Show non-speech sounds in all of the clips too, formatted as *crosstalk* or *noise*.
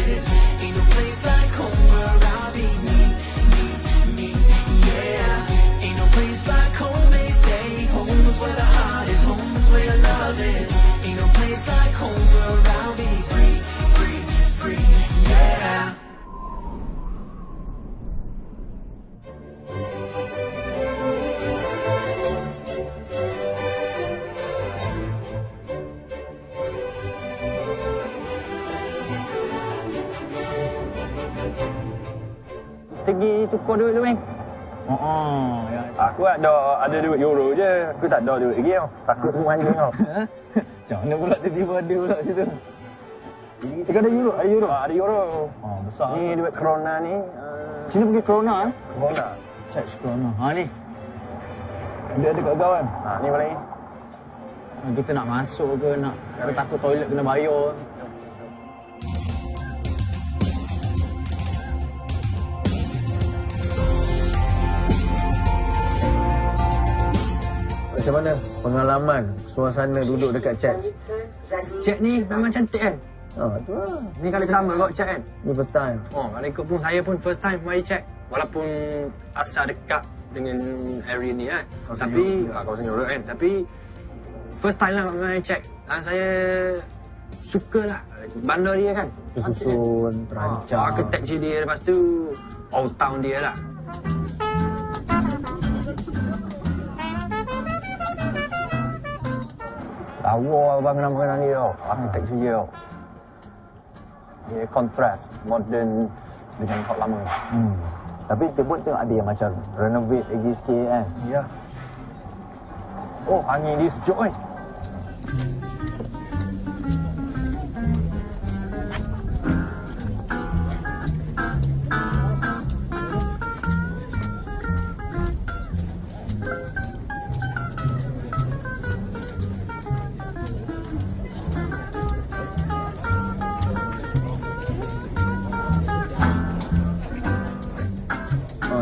Ain't no place like Tukar duit dulu, Ming. Oh, oh ya. Aku ada ada duit euro je. Aku tak ada duit lagi tau. Takut tu anjing tau. *laughs* Macam mana pula tiba-tiba ada pula situ? Kita ada euro, ada euro, ada euro. Oh, besar. Ni duit corona ni. Uh, Sini pergi corona eh? corona. Charge corona. Ha ni. Dia ada kat kawan. Ha, ni boleh. Kita nak masuk ke nak kita takut toilet kena bayar. Macam mana pengalaman suasana duduk dekat church? Cek ni memang cantik kan? Oh, tu lah. Ni kali pertama kau cek kan? Ni first time. Oh, kalau ikut pun saya pun first time mari cek. Walaupun asal dekat dengan area ni kan. Kawasan Tapi, ah, kawasan Europe kan. Tapi, first time lah mari cek. Ah, saya suka lah bandar dia kan. Tersusun, terancang. Ah, architecture dia lepas tu old town dia lah. Lawa bangunan-bangunan dia tau. Architecture dia tau. Dia kontras modern dengan kau lama. Hmm. Tapi kita pun tengok ada yang macam renovate lagi sikit kan. Ya. Oh, angin dia sejuk kan.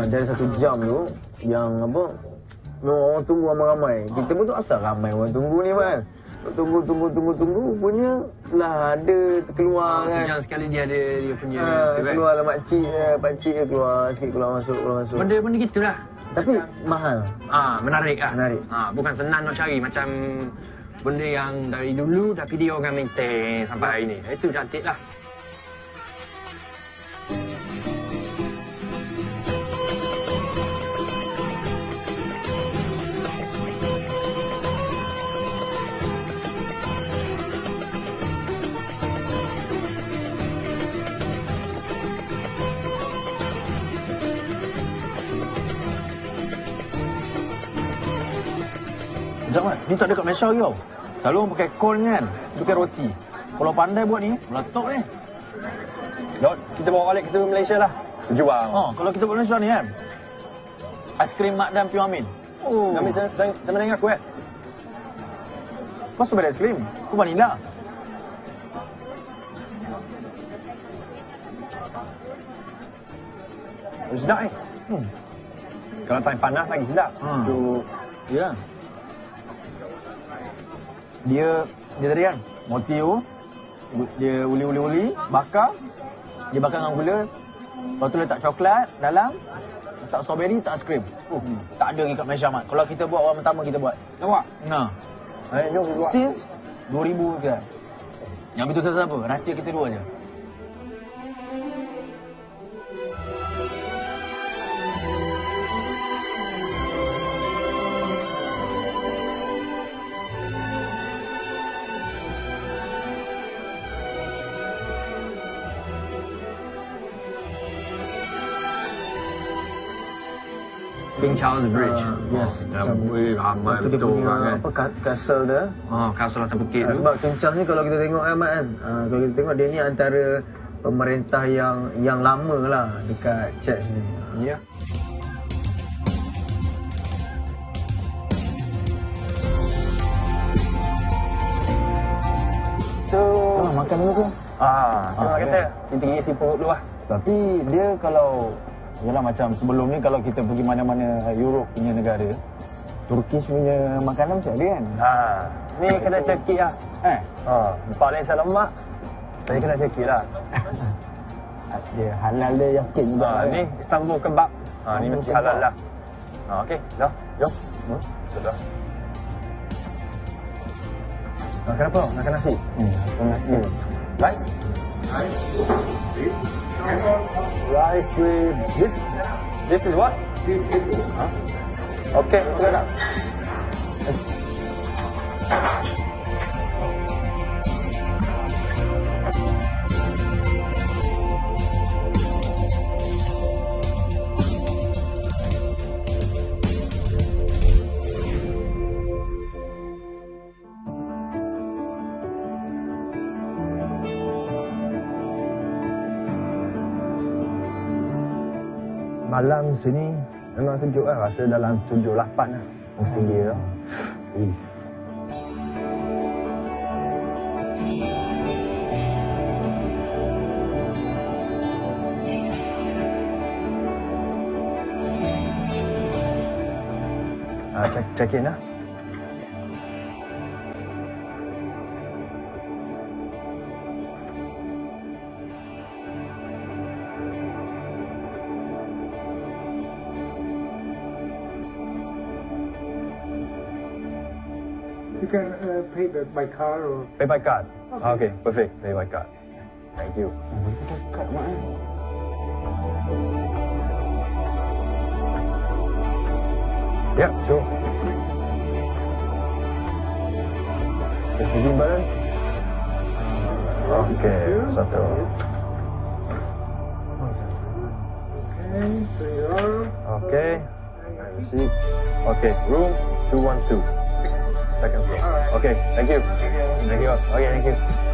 Dari satu jam tu yang apa memang orang tunggu ramai-ramai. Kita pun tu asal ramai orang tunggu ni kan. Tunggu tunggu tunggu tunggu punya lah ada terkeluar kan. Sejam sekali dia ada dia punya Ha, keluar lah makcik pakcik dia keluar sikit keluar masuk keluar masuk. Benda pun gitulah. Tapi mahal. Ah, menarik ah. Menarik. Ah, bukan senang nak cari macam benda yang dari dulu tapi dia orang maintain sampai hari ni. Itu cantik lah. Mat, ni tak ada kat Malaysia tau. Selalu orang pakai corn kan, dia pakai roti. Kalau pandai buat ni, meletup ni. Dot, kita bawa balik ke Malaysia lah. Jual. Oh, kalau kita buat Malaysia ni kan, aiskrim Mak Dan Pure Amin. Oh, Kami sama sama dengan aku eh. kau suka aiskrim? Aku vanilla. Sedap ni. Hmm. Kalau time panas lagi sedap. Hmm. Tu Ya. Dia dia tadi kan? Moti tu dia uli-uli-uli bakar. Dia bakar dengan gula. Lepas tu letak coklat dalam. Letak strawberry tak aiskrim oh, tak ada lagi kat Malaysia mat kalau kita buat orang pertama kita buat. Nampak? nah. Eh, kita buat. since 2000 ke. Yang betul tu apa? Rahsia kita dua je Charles Bridge. Ah, yes. Ya, weh, ramai Itu dia betul orang kan. apa ka- castle dia. Oh, kasut atas bukit Ha, tu. sebab kencang ni kalau kita tengok Ahmad kan. Ha, kalau kita tengok dia ni antara pemerintah yang yang lama lah dekat church ni. Ya. Tu. Ah, makan dulu ke? Ah, tu Ah, orang kata kita isi perut dulu lah. Tapi dia kalau Yalah macam sebelum ni kalau kita pergi mana-mana Europe punya negara Turkish punya makanan macam ada kan? Ha, ni kena cekik lah. Eh? Ha, paling saya lemak. Saya kena cekik lah. *laughs* Dia halal dia yakin juga. Ha, ni Istanbul kebab. Ha, ni mesti halal lah. Ha, okey. Dah. Jom. Hmm. Sudah. Makan apa? Makan nasi? Hmm, makan nasi. Rice? Rice with this. This is what? Huh? Okay, okay dah. Malam sini memang sejuk lah. Rasa dalam 7-8 lah. Musim dia. Ih. Ah, check, check in lah. You can uh, pay by car or Pay by card. Okay. okay, perfect. Pay by card. Thank you. Yeah, sure. Begin button. Okay, satu. Okay, so you are Okay. Receipt. Okay, room 212. Second floor. Okay, thank you. Thank you. Okay, thank you.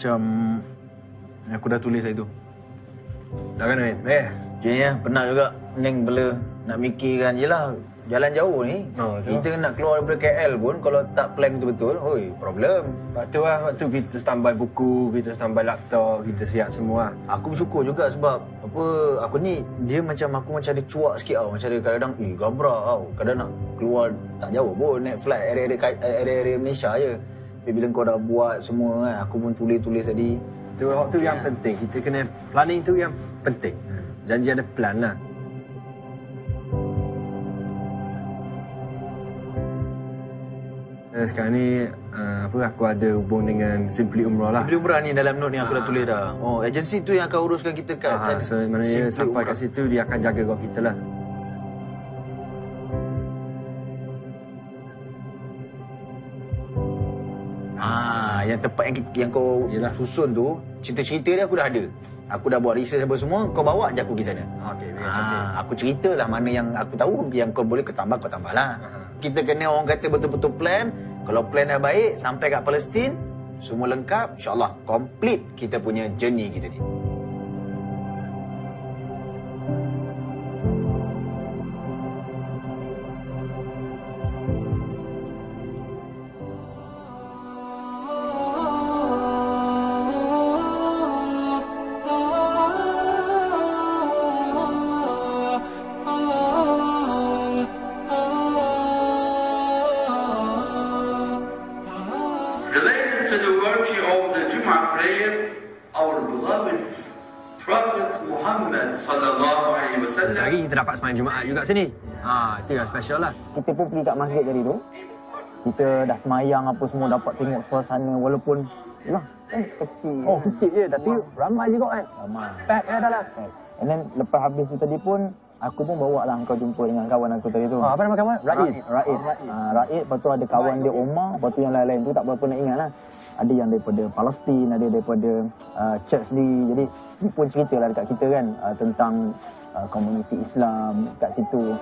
Macam yang aku dah tulis itu. Dah kan Amin? Eh. Okay ya, penat juga Neng bela nak mikirkan Yelah, jalan jauh ni Oh, betul. Kita nak keluar daripada KL pun Kalau tak plan betul-betul Oi, problem Waktu lah, waktu kita standby buku, kita standby laptop, kita siap semua. Aku bersyukur juga sebab Apa, aku ni Dia macam, aku macam ada cuak sikit tau Macam ada kadang-kadang Eh, gabra tau Kadang nak keluar Tak jauh pun Naik flight area-area Malaysia je Tapi bila kau dah buat semua kan Aku pun tulis-tulis tadi Itu waktu yang penting. Kita kena planning tu yang penting. Janji ada plan lah. Eh, sekarang ni uh, apa aku ada hubung dengan Simply Umrah lah. Simply Umrah ni dalam note ni aku dah tulis dah Oh, agensi tu yang akan uruskan kita kat Ah, so, maknanya Simply sampai Umrah. kat situ dia akan jaga kau kita lah. Yang tempat yang, kita- yang kau Yelah. susun tu, cerita-cerita dia aku dah ada. Aku dah buat research apa semua, kau bawa je aku pergi sana. Okey, cantik. Ah, aku ceritalah mana yang aku tahu yang kau boleh kau tambah kau tambah lah. Kita kena orang kata betul-betul plan. Kalau plan dah baik sampai kat Palestin, semua lengkap, insya-Allah complete kita punya journey kita ni. Sini. Ha, itu yang special lah. Kita pun pergi kat masjid tadi tu. Kita dah semayang apa semua dapat tengok suasana walaupun Yalah, kan kecil. Oh, kecil je tapi ramai juga kan. ramai. Pack eh dalam. And then lepas habis tu tadi pun aku pun bawa lah kau jumpa dengan kawan aku tadi tu. Ah, apa nama kawan? Raid. Raid. Ah, Raid. Lepas tu ada kawan dia Omar. Lepas tu yang lain-lain tu tak berapa nak ingat lah. Ada yang daripada Palestin, ada daripada uh, church sendiri. Jadi ni pun cerita lah dekat kita kan uh, tentang uh, komuniti Islam kat situ.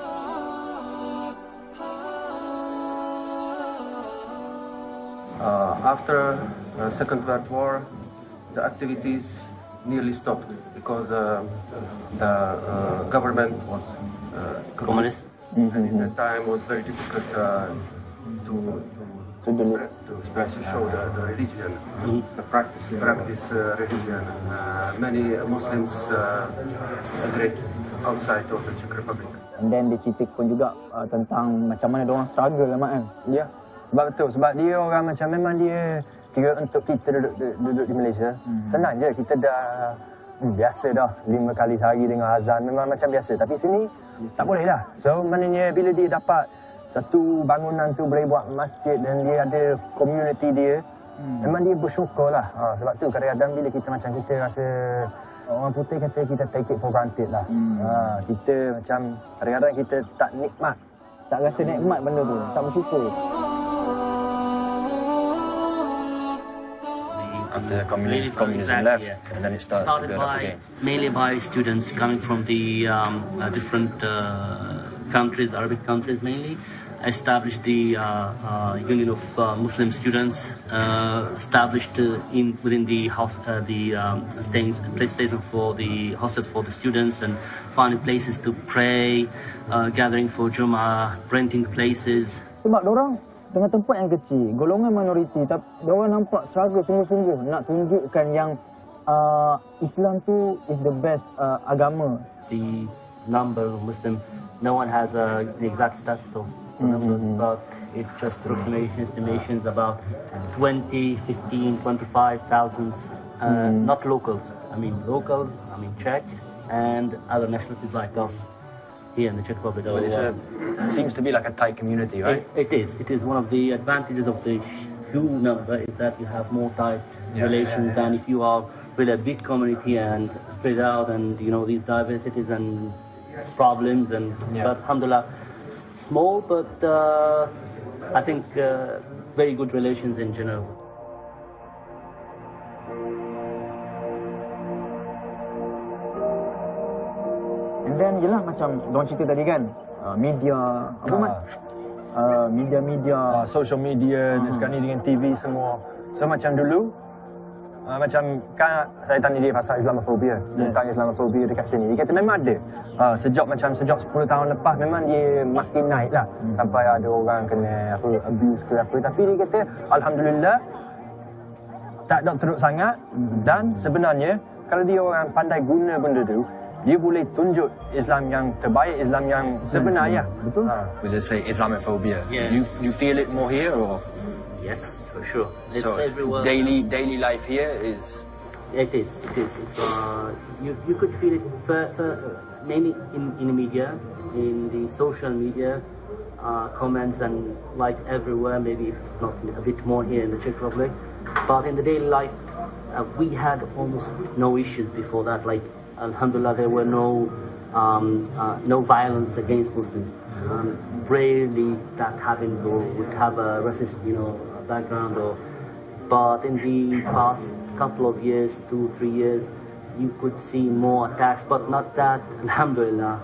Uh, after uh, Second World War, the activities nearly stopped because uh, the uh, government was uh, communist, and in that time was very difficult uh, to to, to, spread, to spread to show the, the religion, the practice practice uh, religion. Uh, many Muslims uh, migrate outside of the Czech Republic. And then dia cerita pun juga uh, tentang macam mana dia orang struggle lah Mat kan. Ya. Sebab betul. Sebab dia orang macam memang dia kira untuk kita duduk, duduk, di Malaysia. Hmm. Senang je. Kita dah hmm, biasa dah. Lima kali sehari dengan azan. Memang macam biasa. Tapi sini tak boleh lah. So maknanya bila dia dapat satu bangunan tu boleh buat masjid dan dia ada community dia. Hmm. Memang dia bersyukur lah. Ha, sebab tu kadang-kadang bila kita macam kita rasa orang putih kata kita take it for granted lah. Hmm. Ha, kita macam kadang-kadang kita tak nikmat. Tak rasa nikmat benda tu. Tak bersyukur. After communism, Mainly communism exactly, left, yeah. and then it starts to started build up by again. mainly by students coming from the um, uh, different uh, countries, Arabic countries mainly. Established the uh, uh, Union of uh, Muslim Students. Uh, established uh, in within the house uh, the um, staying place station for the hostels for the students and finding places to pray, uh, gathering for Jum'ah, renting places. Sebab orang dengan tempat yang kecil, golongan minoriti, tapi orang nampak struggle sungguh-sungguh nak tunjukkan yang uh, Islam tu is the best uh, agama. the number of Muslim, no one has a, an exact stats to the numbers, but it's just approximation estimations about 20, 15, 25,000, uh, not locals. I mean locals, I mean Czech, and other nationalities like us here in the Czech Republic. But it's a, seems to be like a tight community, right? It, it is. It is one of the advantages of the few number is that you have more tight Yeah, relations yeah, yeah. than if you are with a big community and spread out and you know these diversities and problems and but alhamdulillah small but uh, I think uh, very good relations in general. Yelah macam diorang cerita tadi kan, uh, media, apa Ah. Mat? Uh, media-media. uh, social media dan sekarang ni dengan TV semua. So macam dulu, uh, macam kan saya tanya dia pasal Islamophobia, tentang Islamophobia dekat sini. Dia kata memang ada. Uh, sejak macam sejak 10 tahun lepas memang dia makin naik lah. Sampai ada orang kena apa abuse ke apa. Tapi dia kata Alhamdulillah tak ada teruk sangat dan sebenarnya kalau dia orang pandai guna benda tu dia boleh tunjuk Islam yang terbaik, Islam yang sebenarnya. Betul. Ha. Would you say Islamophobia? Yeah. You you feel it more here, or Yes, for sure. It's so everywhere. daily daily life here is It is. It is. It's, uh, you, you could feel it for, for, mainly in, in the media, in the social media, uh, comments and like everywhere, maybe not a bit more here in the Czech Republic. But in the daily life, uh, we had almost no issues before that. Like, Alhamdulillah, there were no um, uh, no violence against Muslims. Um, rarely that happened or would have a racist, you know, background or but in the past couple of years, two, three years, you could see more attacks, but not that, alhamdulillah,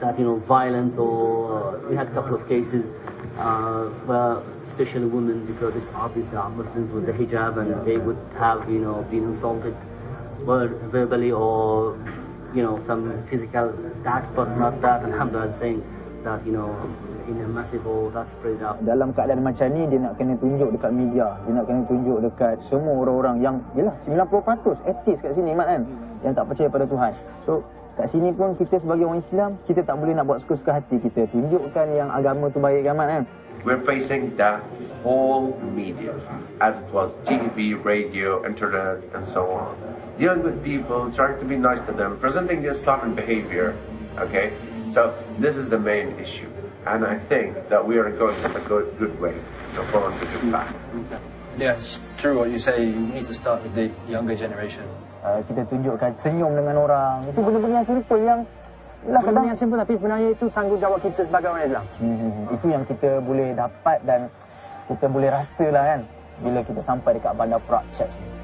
that, you know, violence or uh, we had a couple of cases uh, where especially women, because it's obvious that Muslims with the hijab and they would have, you know, been insulted word, verbally or, you know, some physical attacks, but not that, alhamdulillah, saying that, you know, in a massive or that spread out. Dalam keadaan macam ni dia nak kena tunjuk dekat media, dia nak kena tunjuk dekat semua orang-orang yang yalah 90% etis kat sini Mat kan yang tak percaya pada Tuhan. So kat sini pun kita sebagai orang Islam, kita tak boleh nak buat suka-suka hati kita. Tunjukkan yang agama tu baik kan kan. We're facing the whole media, as it was TV, radio, internet, and so on. Dealing with people, trying to be nice to them, presenting the Islamic behavior. Okay, so this is the main issue, and I think that we are going in a good, good way to follow the good path. yeah, it's true what you say. You need to start with the younger generation. Uh, kita tunjukkan senyum dengan orang. Itu benda-benda yang simple yang Itulah benda yang simple tapi sebenarnya itu tanggungjawab kita sebagai orang Islam. Hmm, itu yang kita boleh dapat dan kita boleh rasa lah kan bila kita sampai dekat Bandar Perak Church ni.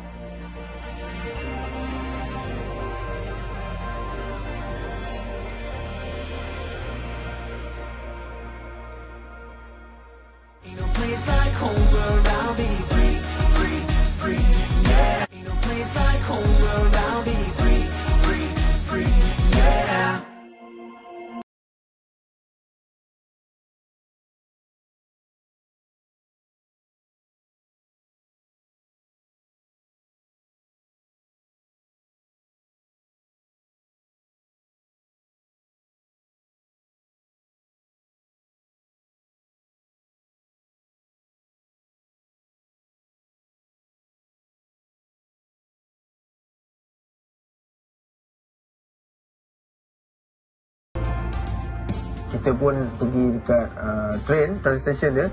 Kita pun pergi dekat uh, train train station dia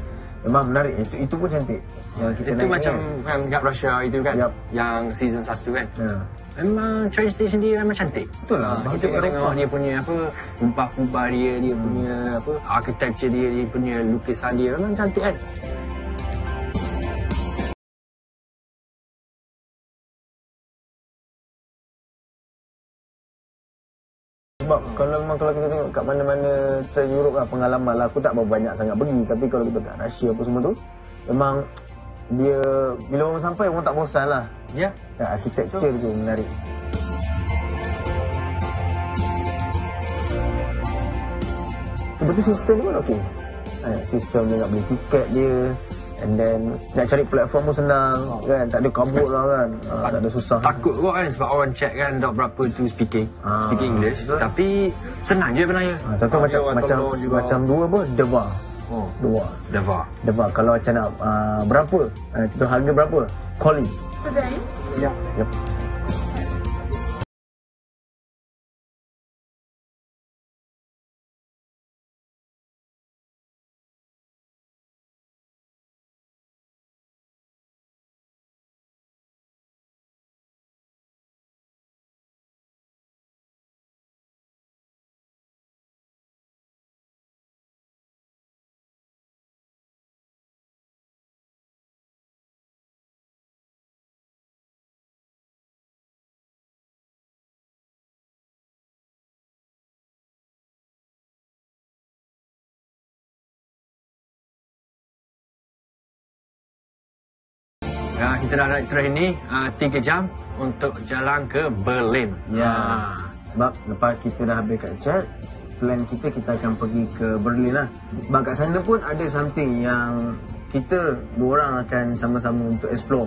memang menarik itu itu pun cantik yang kita Itu macam kan. kan kat Russia itu kan. Yup. Yang season 1 kan. Ya. Memang train station dia memang cantik. Betul lah, Ha, kita Eropah. tengok dia punya apa kubah-kubah dia, dia punya apa architecture dia, dia punya lukisan dia memang cantik kan. Sebab kalau memang kalau kita tengok kat mana-mana train Europe lah pengalaman lah aku tak berapa banyak sangat pergi tapi kalau kita kat Russia apa semua tu memang dia bila orang sampai orang tak bosan lah. Ya. Ya, architecture tu menarik. Lepas tu sistem dia pun okey. Eh, sistem dia nak beli tiket dia and then nak cari platform pun senang kan? Tak ada kabut lah kan? Ha, tak ada susah. Takut kot kan? Sebab orang check kan tak berapa tu speaking. Ah, speaking English. betul. tapi senang je sebenarnya. ha, contoh macam Dia orang macam tolong juga. macam dua apa? Deva oh, dua Deva. deva kalau macam nak uh, berapa? Uh, kita harga berapa? Calling. Today? ya yep. Ya, kita dah naik train ni uh, 3 jam untuk jalan ke Berlin. Ya. Ah. Sebab lepas kita dah habis kat chat, plan kita kita akan pergi ke Berlin lah. Sebab kat sana pun ada something yang kita dua orang akan sama-sama untuk explore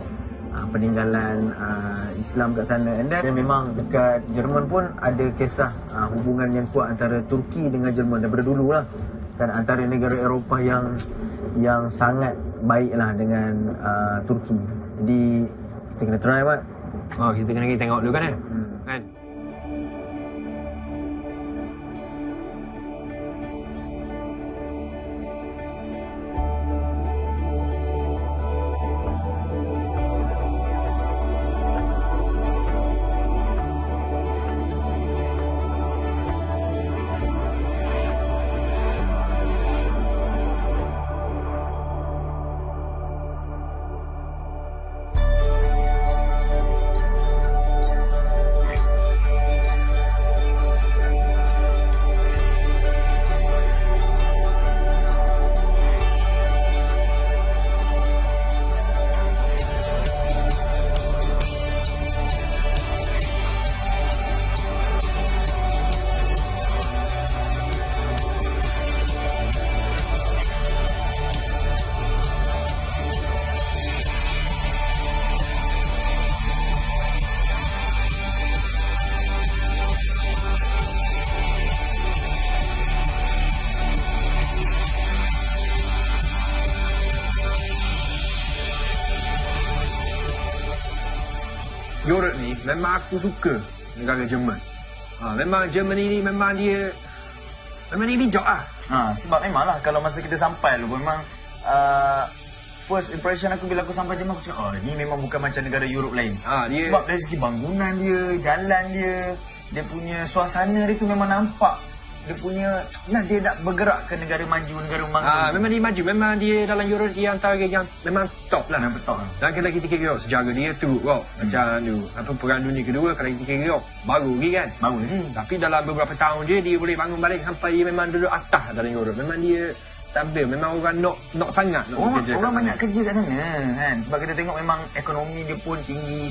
uh, peninggalan uh, Islam kat sana. And then memang dekat Jerman pun ada kisah uh, hubungan yang kuat antara Turki dengan Jerman daripada dulu lah. Kan antara negara Eropah yang yang sangat baik lah dengan uh, Turki. Jadi kita kena try Mat. Oh, kita kena pergi tengok dulu kan eh? Kan? Memang aku suka negara Jerman. Ha, memang Germany ni memang dia memang dia bijak lah. Ha, sebab memanglah kalau masa kita sampai dulu memang uh, first impression aku bila aku sampai Jerman aku cakap oh ni memang bukan macam negara Europe lain. Ha, Sebab dia dari segi bangunan dia, jalan dia, dia punya suasana dia tu memang nampak dia punya nah dia nak bergerak ke negara maju, negara mangsa. Ah, memang dia maju. Memang dia dalam Euro dia antara yang memang top lah. Memang betul. Dan kalau kita kira sejarah dia tu, wow, macam tu. Apa perang dunia kedua kalau kita kira baru lagi kan. Baru lagi. Tapi dalam beberapa tahun je dia boleh bangun balik sampai dia memang duduk atas dalam Euro. Memang dia stabil. Memang orang nak nak sangat nak Orang, bekerja kat orang banyak kerja kat sana kan. Sebab kita tengok memang ekonomi dia pun tinggi.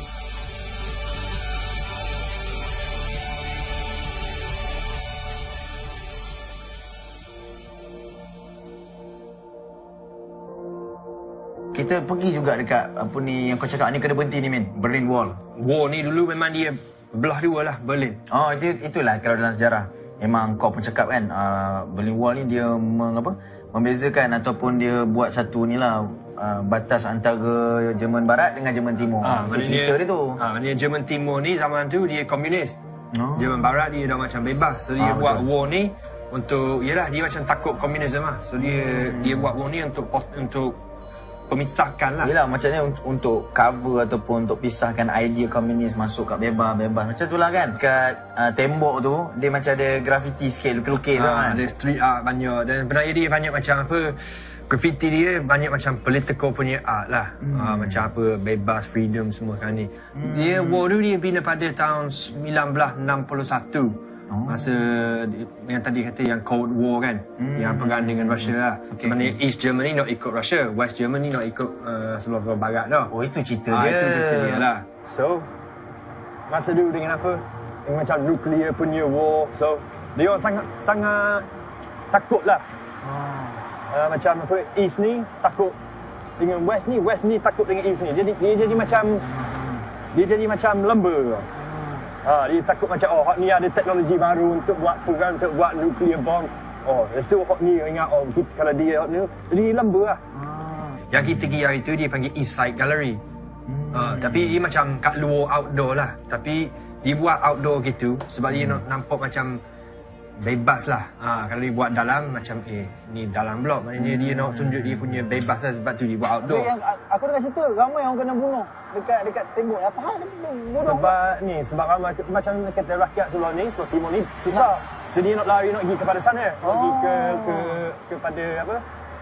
Kita pergi juga dekat apa ni yang kau cakap ni kena berhenti ni Min. Berlin Wall. War ni dulu memang dia belah dua lah Berlin. Oh itu itulah kalau dalam sejarah. Memang kau pun cakap kan uh, Berlin Wall ni dia meng, apa, membezakan ataupun dia buat satu ni lah uh, batas antara Jerman Barat dengan Jerman Timur. Ah, Itu maknanya- cerita dia tu. Ah, maknanya Jerman Timur ni zaman tu dia komunis. Oh. Jerman Barat dia dah macam bebas. So dia Ah, buat betul. war ni untuk yalah dia macam takut komunisme lah. So dia Hmm. dia buat war ni untuk untuk pemisahkan lah. Yelah macamnya un- untuk cover ataupun untuk pisahkan idea komunis masuk kat bebas-bebas. Macam tu lah kan. Kat uh, tembok tu dia macam ada graffiti sikit lukis-lukis tu Ah, kan. ada street art banyak dan sebenarnya dia banyak macam apa graffiti dia banyak macam political punya art lah. Hmm. Ah, macam apa bebas freedom semua kan ni. Hmm. Dia war tu dia bina pada tahun 1961. Oh. Masa yang tadi kata yang Cold War kan hmm. Yang perang dengan Russia lah. Okay. Sebenarnya East Germany nak ikut Russia West Germany nak ikut uh, seluruh barat dah Oh itu cerita Ah, dia. itu cerita dia lah. So Masa dulu dengan apa? Dengan macam nuclear punya war. So Dia orang sangat Sangat Takut lah. Uh, Macam apa East ni Takut Dengan West ni West ni takut dengan East ni. Jadi dia jadi macam Dia jadi macam lemba Ha, dia takut macam oh hot ni ada teknologi baru untuk buat perang untuk buat nuclear bomb. Oh, lepas tu hot ni ingat oh kita, kalau dia hot ni jadi lemba lah. Yang kita pergi hari tu dia panggil East Side Gallery. Uh, tapi dia macam kat luar outdoor lah. Tapi dia buat outdoor gitu sebab dia nak nampak macam bebas lah. Ha, kalau dia buat dalam macam eh ni dalam blok. Maknanya dia nak tunjuk dia punya bebas lah sebab tu dia buat outdoor. Yang, aku dengar cerita ramai orang kena bunuh dekat dekat tembok. Apa hal bunuh? Sebab ni, sebab ramai macam kata rakyat seluar ni, seluar timur ni susah. So dia nak lari nak pergi kepada sana, nak pergi ke ke kepada apa?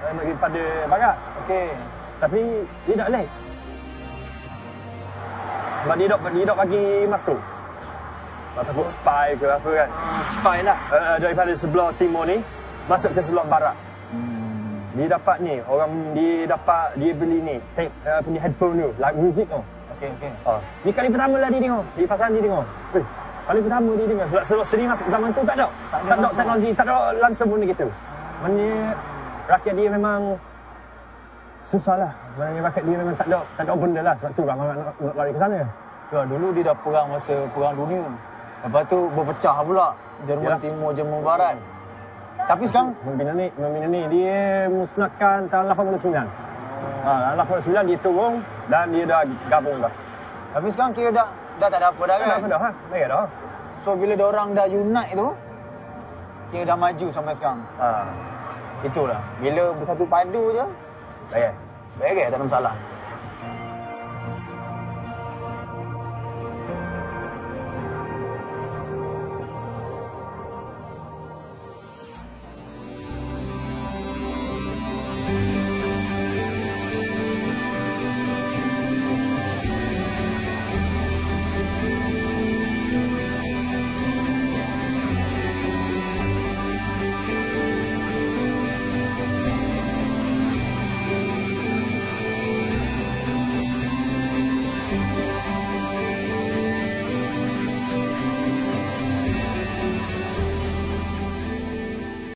eh, Nak pergi kepada barat. Okey. Tapi dia tak boleh. Sebab dia tak dia tak bagi masuk. Takut spy ke apa kan. Spy lah. Uh, daripada sebelah timur ni masuk ke sebelah barat. Dia dapat ni, orang dia dapat dia beli ni, tape uh, punya headphone tu, like music tu. Okey okey. Oh, ni kali pertama lah dia dengar. Di pasaran dia dengar. Eh, kali pertama dia dengar. Sebab sebab seni masa zaman tu tak ada. Tak ada teknologi, tak ada langsung pun gitu. Maknanya rakyat dia memang susah lah. Maknanya rakyat dia memang tak ada, tak ada benda lah. Sebab tu ramai nak, nak, nak lari ke sana. Ya, dulu dia dah perang masa perang dunia. Lepas tu berpecah pula Jerman Yalah. Timur, Jerman Barat. Tapi sekarang Membina ni, membina ni dia musnahkan tahun 89. Ha, tahun 89 dia turun dan dia dah gabung dah. tapi sekarang kira dah dah tak ada apa dah Dah kan. apa dah? Ha? Baik dah. So bila dia orang dah unite tu kira dah maju sampai sekarang. Ha, Itulah. Bila bersatu padu je baik. Beres tak ada masalah.